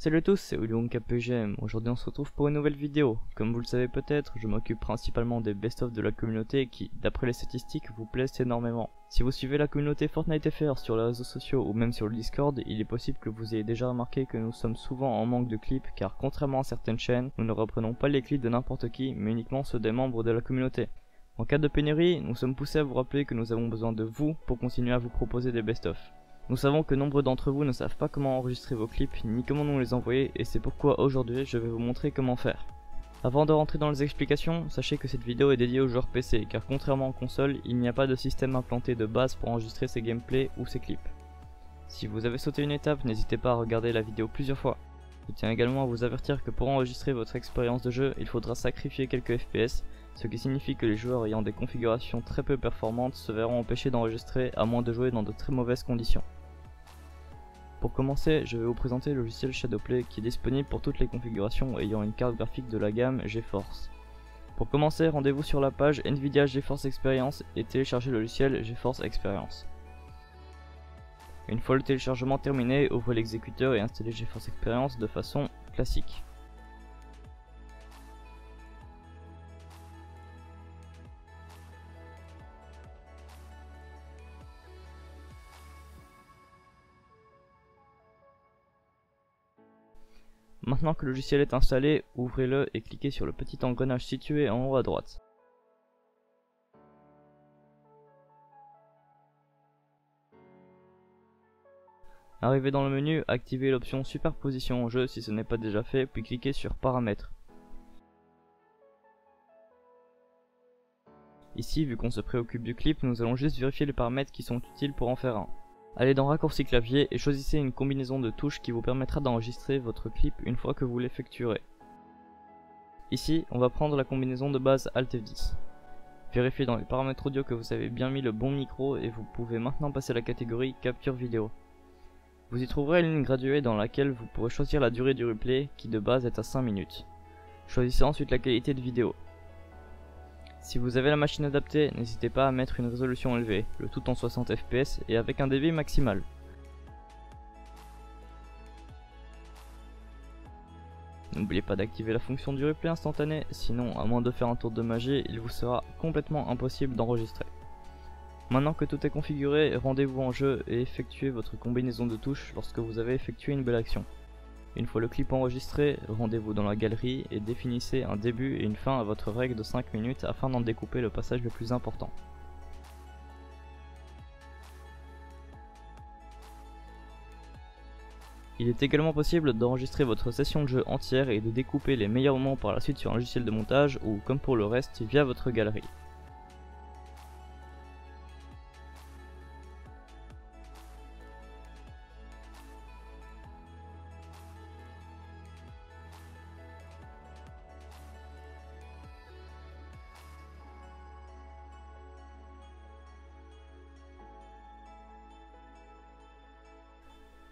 Salut à tous, c'est William KPGM. Aujourd'hui on se retrouve pour une nouvelle vidéo. Comme vous le savez peut-être, je m'occupe principalement des best-of de la communauté qui, d'après les statistiques, vous plaisent énormément. Si vous suivez la communauté Fortnite FR sur les réseaux sociaux ou même sur le Discord, il est possible que vous ayez déjà remarqué que nous sommes souvent en manque de clips car contrairement à certaines chaînes, nous ne reprenons pas les clips de n'importe qui, mais uniquement ceux des membres de la communauté. En cas de pénurie, nous sommes poussés à vous rappeler que nous avons besoin de vous pour continuer à vous proposer des best-of. Nous savons que nombre d'entre vous ne savent pas comment enregistrer vos clips ni comment nous les envoyer et c'est pourquoi aujourd'hui je vais vous montrer comment faire. Avant de rentrer dans les explications, sachez que cette vidéo est dédiée aux joueurs PC car contrairement aux consoles, il n'y a pas de système implanté de base pour enregistrer ses gameplays ou ses clips. Si vous avez sauté une étape, n'hésitez pas à regarder la vidéo plusieurs fois. Je tiens également à vous avertir que pour enregistrer votre expérience de jeu, il faudra sacrifier quelques FPS, ce qui signifie que les joueurs ayant des configurations très peu performantes se verront empêchés d'enregistrer à moins de jouer dans de très mauvaises conditions. Pour commencer, je vais vous présenter le logiciel Shadowplay qui est disponible pour toutes les configurations ayant une carte graphique de la gamme GeForce. Pour commencer, rendez-vous sur la page Nvidia GeForce Experience et téléchargez le logiciel GeForce Experience. Une fois le téléchargement terminé, ouvrez l'exécuteur et installez GeForce Experience de façon classique. Maintenant que le logiciel est installé, ouvrez-le et cliquez sur le petit engrenage situé en haut à droite. Arrivé dans le menu, activez l'option superposition au jeu si ce n'est pas déjà fait, puis cliquez sur paramètres. Ici, vu qu'on se préoccupe du clip, nous allons juste vérifier les paramètres qui sont utiles pour en faire un. Allez dans raccourci clavier et choisissez une combinaison de touches qui vous permettra d'enregistrer votre clip une fois que vous l'effectuerez. Ici, on va prendre la combinaison de base Alt F10. Vérifiez dans les paramètres audio que vous avez bien mis le bon micro et vous pouvez maintenant passer à la catégorie capture vidéo. Vous y trouverez une ligne graduée dans laquelle vous pourrez choisir la durée du replay qui de base est à 5 minutes. Choisissez ensuite la qualité de vidéo. Si vous avez la machine adaptée, n'hésitez pas à mettre une résolution élevée, le tout en 60 fps et avec un débit maximal. N'oubliez pas d'activer la fonction du replay instantané, sinon à moins de faire un tour de magie, il vous sera complètement impossible d'enregistrer. Maintenant que tout est configuré, rendez-vous en jeu et effectuez votre combinaison de touches lorsque vous avez effectué une belle action. Une fois le clip enregistré, rendez-vous dans la galerie et définissez un début et une fin à votre règle de 5 minutes afin d'en découper le passage le plus important. Il est également possible d'enregistrer votre session de jeu entière et de découper les meilleurs moments par la suite sur un logiciel de montage ou comme pour le reste via votre galerie.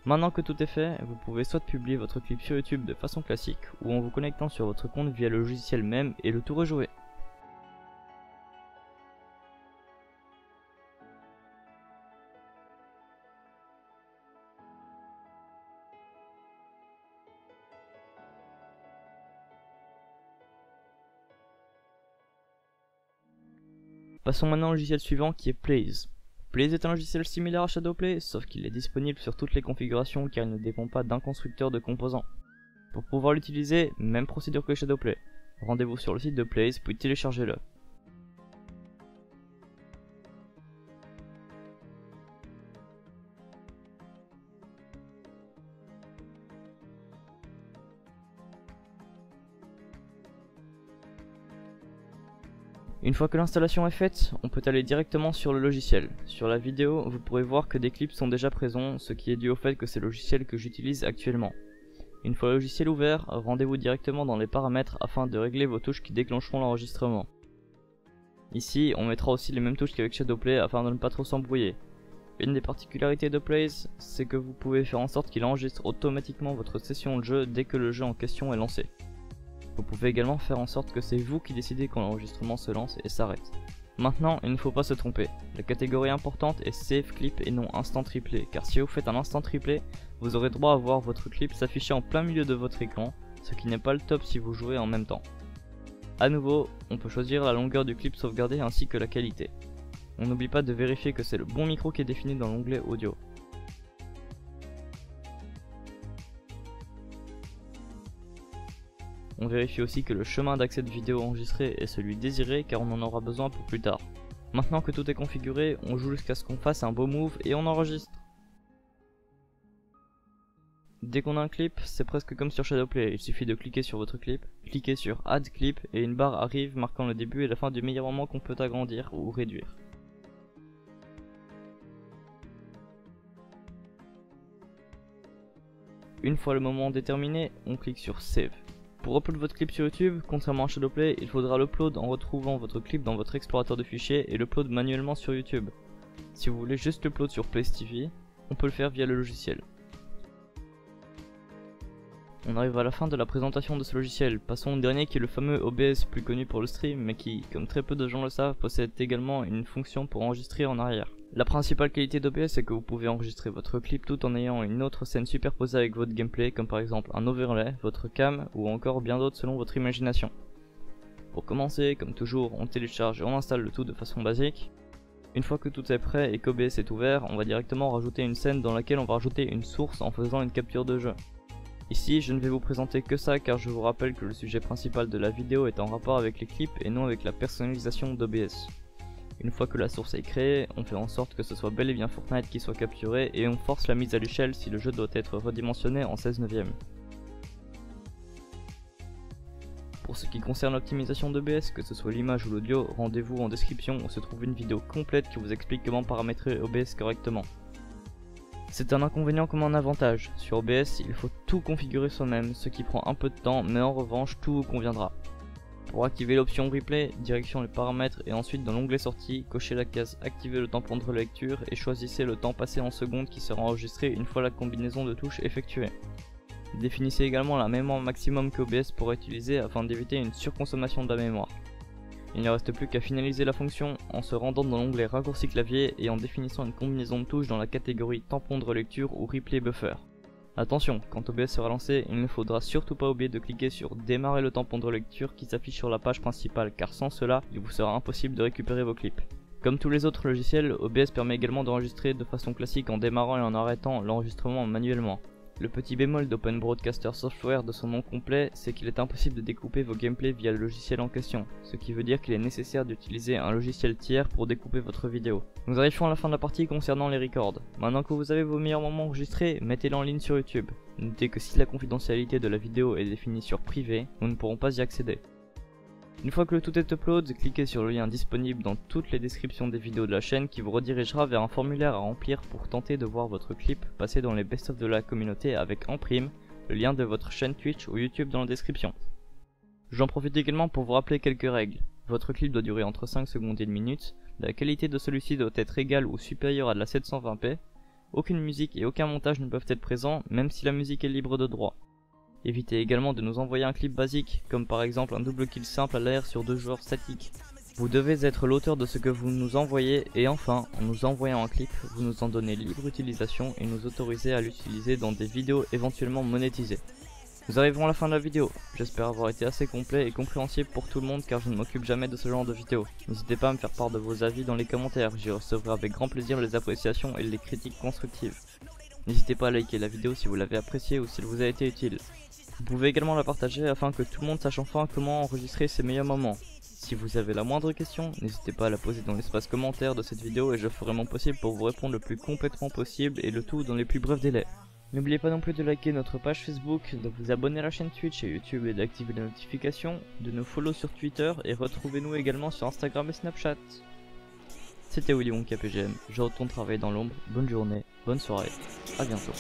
Maintenant que tout est fait, vous pouvez soit publier votre clip sur YouTube de façon classique ou en vous connectant sur votre compte via le logiciel même et le tout rejouer. Passons maintenant au logiciel suivant qui est Plays. Blaze est un logiciel similaire à Shadowplay, sauf qu'il est disponible sur toutes les configurations car il ne dépend pas d'un constructeur de composants. Pour pouvoir l'utiliser, même procédure que Shadowplay. Rendez-vous sur le site de Blaze puis téléchargez-le. Une fois que l'installation est faite, on peut aller directement sur le logiciel. Sur la vidéo, vous pourrez voir que des clips sont déjà présents, ce qui est dû au fait que c'est le logiciel que j'utilise actuellement. Une fois le logiciel ouvert, rendez-vous directement dans les paramètres afin de régler vos touches qui déclencheront l'enregistrement. Ici, on mettra aussi les mêmes touches qu'avec Shadowplay afin de ne pas trop s'embrouiller. Une des particularités de Plays, c'est que vous pouvez faire en sorte qu'il enregistre automatiquement votre session de jeu dès que le jeu en question est lancé. Vous pouvez également faire en sorte que c'est vous qui décidez quand l'enregistrement se lance et s'arrête. Maintenant, il ne faut pas se tromper. La catégorie importante est Save Clip et non Instant Triplé, car si vous faites un Instant Triplé, vous aurez droit à voir votre clip s'afficher en plein milieu de votre écran, ce qui n'est pas le top si vous jouez en même temps. A nouveau, on peut choisir la longueur du clip sauvegardé ainsi que la qualité. On n'oublie pas de vérifier que c'est le bon micro qui est défini dans l'onglet audio. On vérifie aussi que le chemin d'accès de vidéo enregistrée est celui désiré car on en aura besoin pour plus tard. Maintenant que tout est configuré, on joue jusqu'à ce qu'on fasse un beau move et on enregistre. Dès qu'on a un clip, c'est presque comme sur Shadowplay, il suffit de cliquer sur votre clip, cliquer sur Add Clip et une barre arrive marquant le début et la fin du meilleur moment qu'on peut agrandir ou réduire. Une fois le moment déterminé, on clique sur Save. Pour upload votre clip sur YouTube, contrairement à Shadowplay, il faudra l'upload en retrouvant votre clip dans votre explorateur de fichiers et l'upload manuellement sur YouTube. Si vous voulez juste l'upload sur Place on peut le faire via le logiciel. On arrive à la fin de la présentation de ce logiciel, passons au dernier qui est le fameux OBS plus connu pour le stream mais qui, comme très peu de gens le savent, possède également une fonction pour enregistrer en arrière. La principale qualité d'OBS c'est que vous pouvez enregistrer votre clip tout en ayant une autre scène superposée avec votre gameplay comme par exemple un overlay, votre cam ou encore bien d'autres selon votre imagination. Pour commencer, comme toujours, on télécharge et on installe le tout de façon basique. Une fois que tout est prêt et qu'OBS est ouvert, on va directement rajouter une scène dans laquelle on va rajouter une source en faisant une capture de jeu. Ici, je ne vais vous présenter que ça car je vous rappelle que le sujet principal de la vidéo est en rapport avec les clips et non avec la personnalisation d'OBS. Une fois que la source est créée, on fait en sorte que ce soit bel et bien Fortnite qui soit capturé et on force la mise à l'échelle si le jeu doit être redimensionné en 16 neuvième. Pour ce qui concerne l'optimisation d'OBS, que ce soit l'image ou l'audio, rendez-vous en description où se trouve une vidéo complète qui vous explique comment paramétrer OBS correctement. C'est un inconvénient comme un avantage. Sur OBS, il faut tout configurer soi-même, ce qui prend un peu de temps, mais en revanche, tout vous conviendra. Pour activer l'option replay, direction les paramètres et ensuite dans l'onglet sortie, cochez la case activer le temps de lecture et choisissez le temps passé en secondes qui sera enregistré une fois la combinaison de touches effectuée. Définissez également la mémoire maximum que OBS pourra utiliser afin d'éviter une surconsommation de la mémoire. Il ne reste plus qu'à finaliser la fonction en se rendant dans l'onglet raccourci clavier et en définissant une combinaison de touches dans la catégorie tampon de relecture ou replay buffer. Attention, quand OBS sera lancé, il ne faudra surtout pas oublier de cliquer sur démarrer le tampon de relecture qui s'affiche sur la page principale car sans cela, il vous sera impossible de récupérer vos clips. Comme tous les autres logiciels, OBS permet également d'enregistrer de façon classique en démarrant et en arrêtant l'enregistrement manuellement. Le petit bémol d'Open Broadcaster Software de son nom complet, c'est qu'il est impossible de découper vos gameplays via le logiciel en question, ce qui veut dire qu'il est nécessaire d'utiliser un logiciel tiers pour découper votre vidéo. Nous arrivons à la fin de la partie concernant les records. Maintenant que vous avez vos meilleurs moments enregistrés, mettez-les en ligne sur YouTube. Notez que si la confidentialité de la vidéo est définie sur privé, nous ne pourrons pas y accéder. Une fois que le tout est upload, cliquez sur le lien disponible dans toutes les descriptions des vidéos de la chaîne qui vous redirigera vers un formulaire à remplir pour tenter de voir votre clip passer dans les best-of de la communauté avec en prime le lien de votre chaîne Twitch ou YouTube dans la description. J'en profite également pour vous rappeler quelques règles. Votre clip doit durer entre 5 secondes et une minute, la qualité de celui-ci doit être égale ou supérieure à de la 720p, aucune musique et aucun montage ne peuvent être présents même si la musique est libre de droit. Évitez également de nous envoyer un clip basique, comme par exemple un double kill simple à l'air sur deux joueurs statiques. Vous devez être l'auteur de ce que vous nous envoyez et enfin, en nous envoyant un clip, vous nous en donnez libre utilisation et nous autorisez à l'utiliser dans des vidéos éventuellement monétisées. Nous arrivons à la fin de la vidéo, j'espère avoir été assez complet et compréhensible pour tout le monde car je ne m'occupe jamais de ce genre de vidéo. N'hésitez pas à me faire part de vos avis dans les commentaires, j'y recevrai avec grand plaisir les appréciations et les critiques constructives. N'hésitez pas à liker la vidéo si vous l'avez appréciée ou s'il vous a été utile. Vous pouvez également la partager afin que tout le monde sache enfin comment enregistrer ses meilleurs moments. Si vous avez la moindre question, n'hésitez pas à la poser dans l'espace commentaire de cette vidéo et je ferai mon possible pour vous répondre le plus complètement possible et le tout dans les plus brefs délais. N'oubliez pas non plus de liker notre page Facebook, de vous abonner à la chaîne Twitch et YouTube et d'activer les notifications, de nous follow sur Twitter et retrouvez-nous également sur Instagram et Snapchat. C'était Willy Wonka je retourne travailler dans l'ombre, bonne journée, bonne soirée, à bientôt.